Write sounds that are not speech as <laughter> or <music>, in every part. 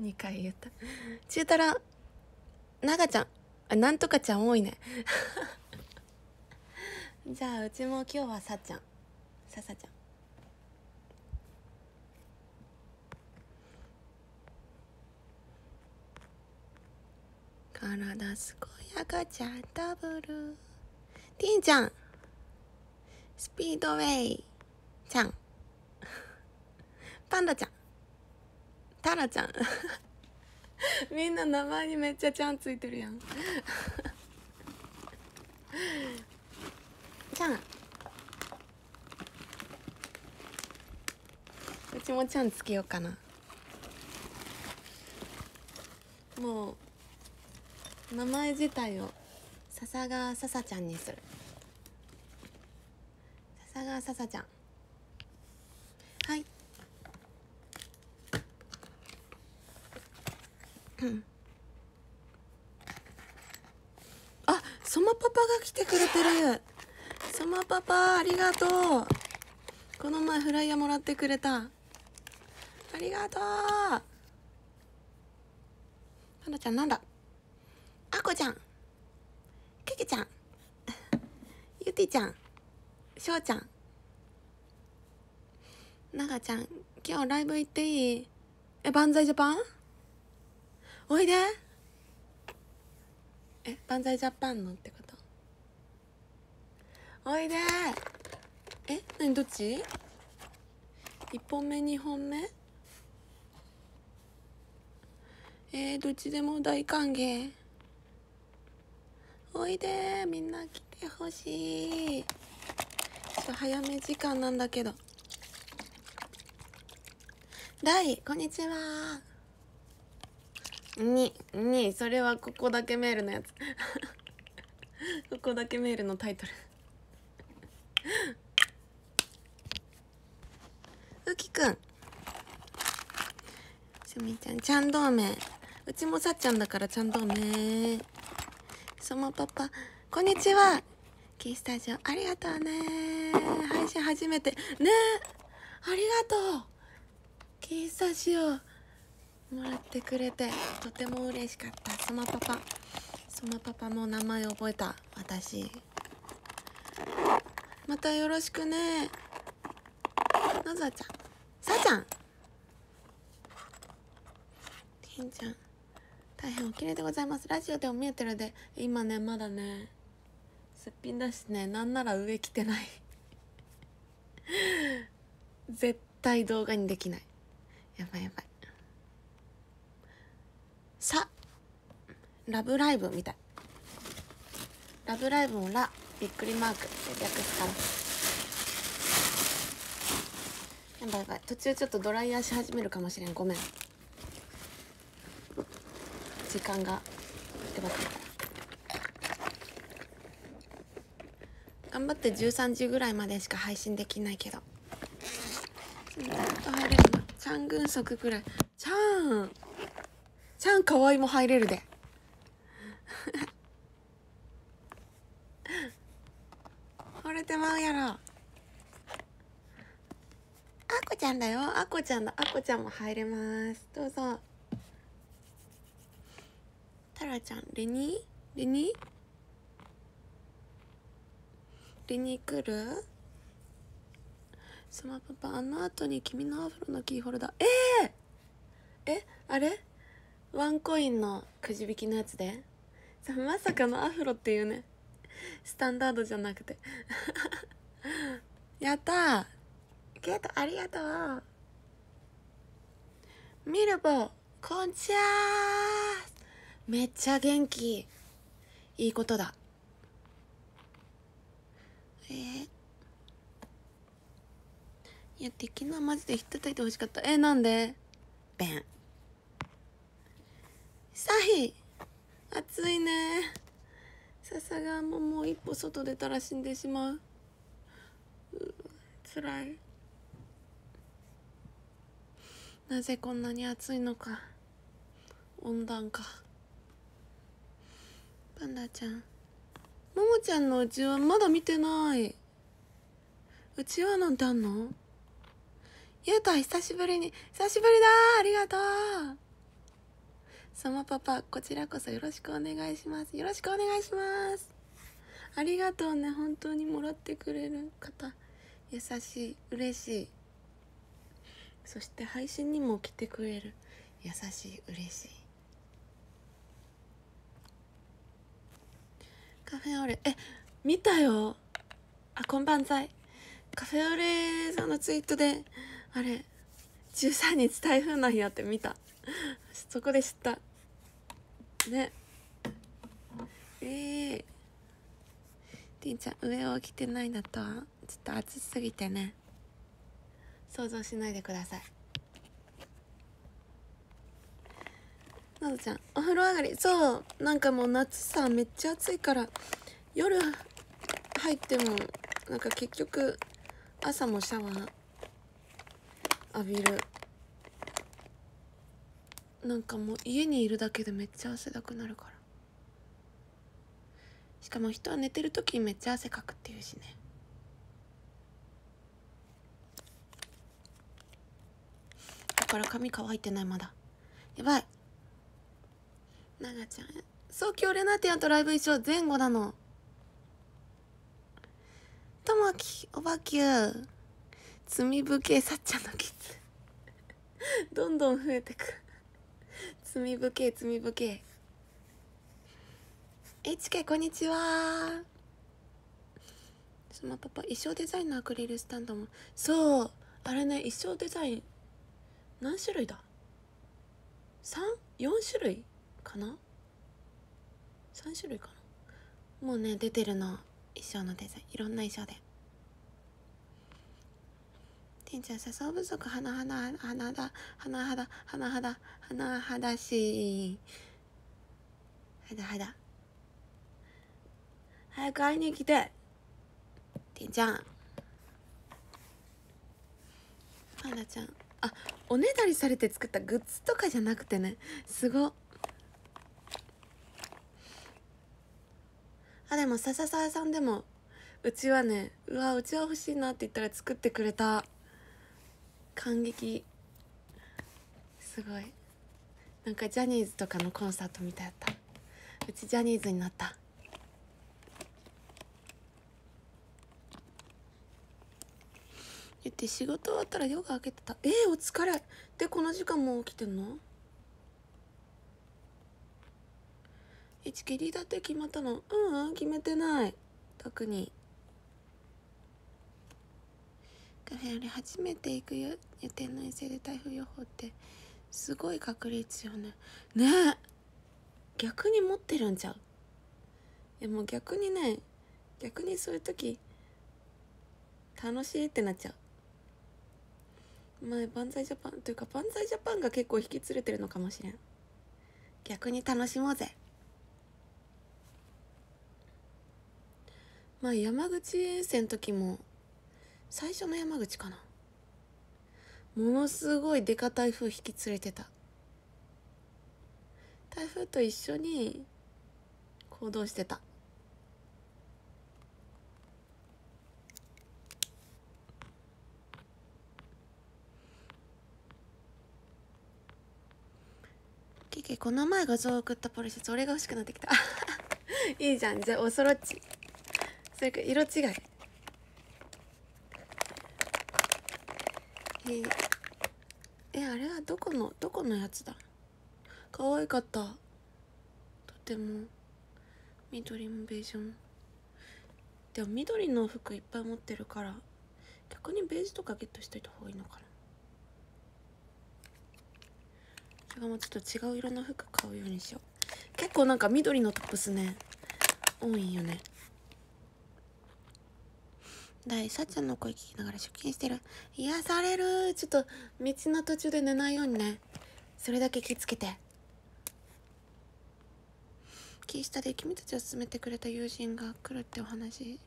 2回言った。中太郎ながちゃん。あなんとかちゃん多いね。<laughs> じゃあうちも今日はさっちゃん。ささちゃん。体健やかちゃんダブル。ティンちゃん。スピードウェイちゃん。<laughs> パンダちゃん。タラちゃん。<laughs> みんな名前にめっちゃちゃんついてるやん。<laughs> ちゃん。うちもちゃんつけようかな。もう名前自体を笹川ささちゃんにする。笹川ささちゃん。はいうんあそまパパが来てくれてる。そまパパありがとう。この前フライヤーもらってくれた。ありがとう。はなちゃんなんだ？あこちゃん。けけちゃん。ゆてぃちゃん。しょうちゃん。ながちゃん今日ライブ行っていい？え万歳ジャパン？おいで。え万歳ジャパンのってこと？おいで。え何どっち？1本目2本目？えー、どっちでも大歓迎。おいでみんな来てほしい。ちょっと早め時間なんだけど。大こんにちは。ににそれはここだけメールのやつ。<laughs> ここだけメールのタイトル。うきくんすみちゃんちゃん同盟うちもさっちゃんだからちゃん同盟そもパパこんにちは。キースタジオありがとうね。配信初めて。ねありがとう。キースタジオ。もらってくれてとても嬉しかった。そまパパそまパパも名前覚えた。私。またよろしくね。なざちゃん。さちゃん。てんちゃん。大変おきれいでございます。ラジオでも見えてるで。今ねまだねすっぴんだしねなんなら上着てない。<laughs> 絶対動画にできない。やばいやばい。さ。ラブライブみたい。ラブライブもラびっくりマーク。略すから。やばいやばい途中ちょっとドライヤーし始めるかもしれん。ごめん。時間がやばかった頑張って13時ぐらいまでしか配信できないけど。ちょっと入れるな。チャン軍足ぐらい。チャン。ちゃんかわいも入れるで。惚れてまうやろ。あこちゃんだよ。あこちゃんだ。あこちゃんも入れます。どうぞ。タラちゃんレニー？レニー？レニー来る？スマパパあの後に君のアフロのキーホルダー。ええ、え？あれ？ワンコインのくじ引きのやつで。まさかのアフロっていうね。スタンダードじゃなくて。<laughs> やったゲートありがとう。ミルボこんちゃめっちゃ元気。いいことだ。えー、いや敵のマジでひったたいてほしかった。えー、なんで？ベン。サヒ。暑いね。笹川ももう一歩外出たら死んでしまう。うつらい。なぜこんなに暑いのか。温暖化。パンダちゃん。ももちゃんのうちはまだ見てない。うちわなんてあんの？ゆうた久しぶりに。久しぶりだありがとう。そのパパこちらこそよろしくお願いします。よろしくお願いします。ありがとうね。本当にもらってくれる方。優しい嬉しい。そして配信にも来てくれる。優しい嬉しい。カフェオレ。え見たよ。あこんばんざいカフェオレさんのツイートであれ13日台風の日やって見た。<laughs> そこで知った。ね。えー、りんちゃん上を着てないだとちょっと暑すぎてね。想像しないでください。などちゃんお風呂上がり。そう。なんかもう夏さめっちゃ暑いから夜入ってもなんか結局朝もシャワー浴びる。なんかもう家にいるだけでめっちゃ汗だくなるから。しかも人は寝てる時にめっちゃ汗かくっていうしね。だから髪乾いてないまだ。やばい。ながちゃん。そう今日レナティアとライブ一緒。前後なの。ともきおばきゅう。罪深さっちゃんのキッズ <laughs> どんどん増えてく。罪深罪深 HK こんにちは。スマパパ衣装デザインのアクリルスタンドも。そうあれね衣装デザイン何種類だ ?34 種類かな？3種類かな？もうね出てるの衣装のデザイン。いろんな衣装で。てんちゃん笹生不足花花花だ花肌花肌花肌し。肌肌早く会いに来て。てんちゃん。パンダちゃん。あおねだりされて作ったグッズとかじゃなくてね。すごあでも笹沢さんでもうちはねうわうちは欲しいなって言ったら作ってくれた。感激。すごい。なんかジャニーズとかのコンサートみたいやった。うちジャニーズになった。言って仕事終わったら夜が明けてた。えー、お疲れ。でこの時間も起きてんの？一切りだって決まったの。うんうん決めてない。特に。カフェオレ初めて行く予定の遠征で台風予報ってすごい確率よね。ね。え逆に持ってるんちゃう？いやもう逆にね逆にそういう時楽しいってなっちゃう。前万歳ジャパンというか万歳ジャパンが結構引き連れてるのかもしれん。逆に楽しもうぜ。まあ山口遠征の時も最初の山口かな。ものすごいデカ台風引き連れてた。台風と一緒に行動してた。キキこの前画像送ったポリシャツ俺が欲しくなってきた。<laughs> いいじゃんじゃあおそろっち。それか色違いえー、えあれはどこのやつだ。可愛かった。とても。緑もベージュもでも緑の服いっぱい持ってるから逆にベージュとかゲットしといた方がいいのかな。それもうちょっと違う色の服買うようにしよう。結構なんか緑のトップスね多いよね。だいさっちゃんの声聞きながら出勤してる。癒される。ちょっと道の途中で寝ないようにね。それだけ気ぃつけて。キースタで君たちを勧めてくれた友人が来るってお話し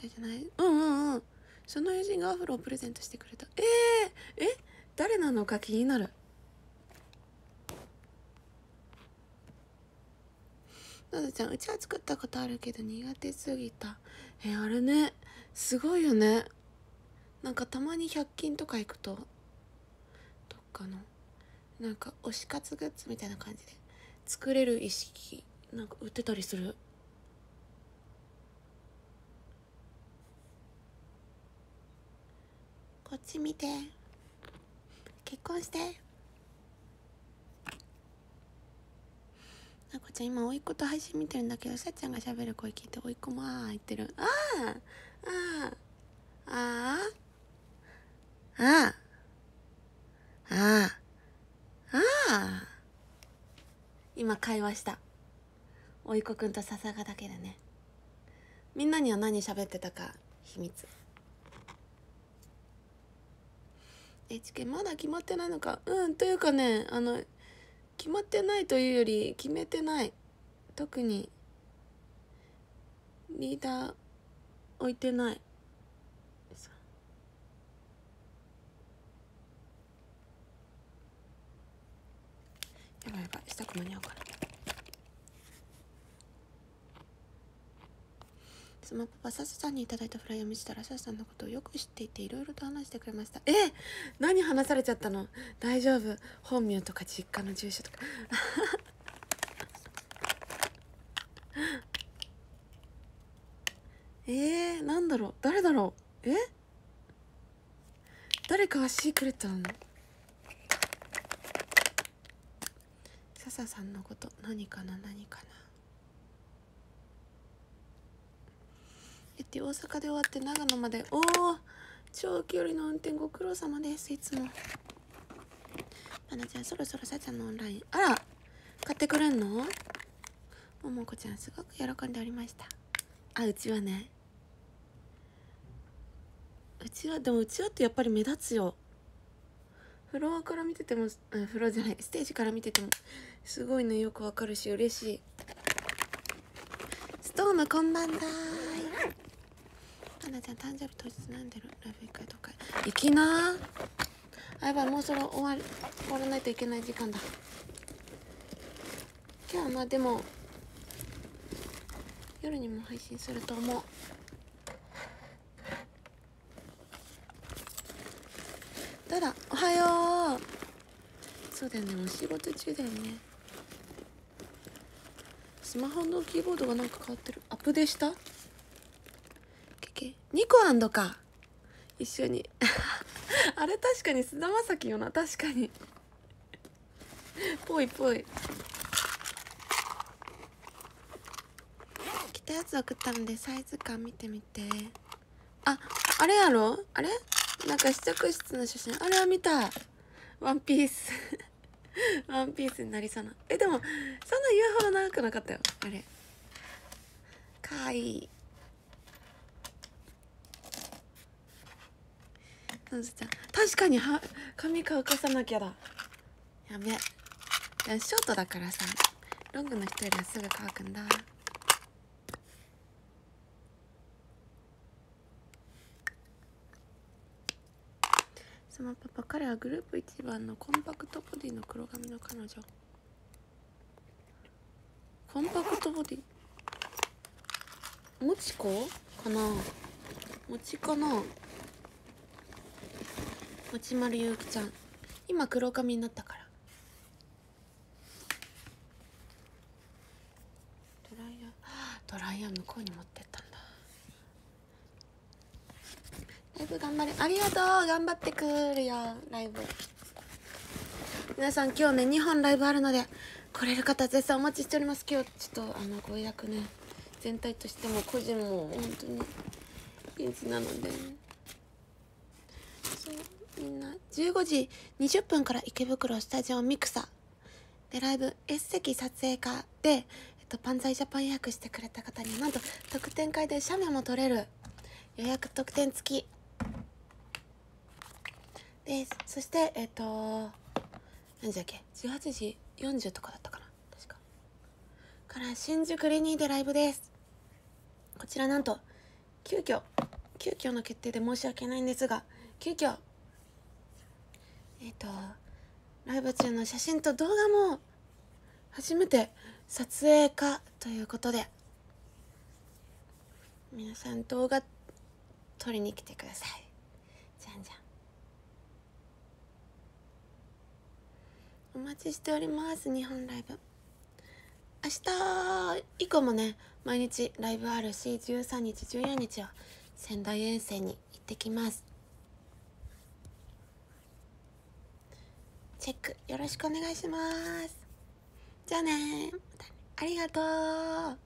たじゃない？うんうんうん。その友人がアフロをプレゼントしてくれた。えー、え？誰なのか気になる。などちゃんうちは作ったことあるけど苦手すぎた。えあれね。すごいよね。なんかたまに100均とか行くと。どっかの。なんか推し活グッズみたいな感じで作れる意識なんか売ってたりする？こっち見て。結婚して。なこちゃん今甥っ子と配信見てるんだけどさっちゃんがしゃべる声聞いて甥っ子もああ言ってる。あああああああああああ今会話した。甥っ子くんと笹がだけでね。みんなには何喋ってたか秘密。HK まだ決まってないのか。うんというかねあの決まってないというより決めてない。特にリーダー置いてない。やばいやばいしたく間に合うかなスマパパササさんにいただいたフライを見せたらササさんのことをよく知っていていろいろと話してくれました。え何話されちゃったの？大丈夫。本名とか実家の住所とか。<laughs> えー、なんだろう？誰だろう？え？誰かはシークレットなの？笹さんのこと何かな何かな。えって大阪で終わって長野まで。おお長距離の運転ご苦労様ですいつも。パナちゃんそろそろさちゃんのオンライン。あら買ってくれんの？ももこちゃんすごく喜んでおりました。あうちはね。うちはでもうちわってやっぱり目立つよ。フロアから見ててもフロアじゃないステージから見ててもすごいのよくわかるし嬉しい。ストームこんばんだーい。パナちゃん誕生日当日なんでるライブ一回とか。行きなあやばいもうそろ終わり終わらないといけない時間だ。今日はまあでも夜にも配信すると思うただおはようそうだよね。お仕事中だよね。スマホのキーボードがなんか変わってる。アップデーした？けけニコアンドか。一緒に。<laughs> あれ確かに菅田将暉よな。確かに。ぽいぽい。着たやつ送ったのでサイズ感見てみて。ああれやろ？あれ？なんか試着室の写真。あれは見た。ワンピース。<laughs> ワンピースになりそうな。えでもそんな言うほど長くなかったよ。あれ。かわいい。なずちゃん確かには髪乾かさなきゃだ。やべ。いやショートだからさ。ロングの人よりはすぐ乾くんだ。スマパパ彼はグループ一番のコンパクトボディの黒髪の彼女。コンパクトボディ？もちこかな？もちかなもちまるゆうきちゃん。今黒髪になったから。ドライヤー。ドライヤー向こうに持ってったんだライブ頑張れ。ありがとう。頑張ってくるよ。ライブ。皆さん今日ね2本ライブあるので来れる方絶賛お待ちしております。今日ちょっとあのご予約ね全体としても個人も本当にピンチなので。そうみんな15時20分から池袋スタジオミクサ。でライブ S 席撮影家で、えっと、パンザイジャパン予約してくれた方になんと特典会で写メも撮れる。予約特典付き。です。そしてえっ、と何時だっけ？18時40とかだったかな？確か。から新宿レニーでライブです。こちらなんと急遽急遽の決定で申し訳ないんですが急遽えっ、とライブ中の写真と動画も初めて撮影家ということで皆さん動画撮りに来てください。じゃんじゃん。お待ちしております。日本ライブ。明日以降もね毎日ライブあるし13日14日は仙台遠征に行ってきます。チェックよろしくお願いします。じゃあねありがとう。